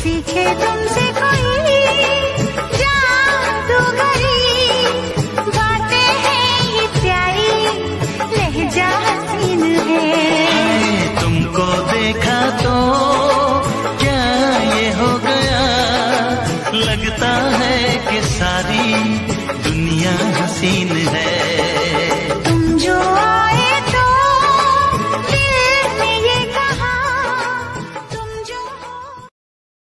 सीखे तुमसे कोई जादूगरी। बातें हैं ये प्यारी लहजा हसीन है। तुमको देखा तो क्या ये हो गया? लगता है कि सारी दुनिया हसीन है।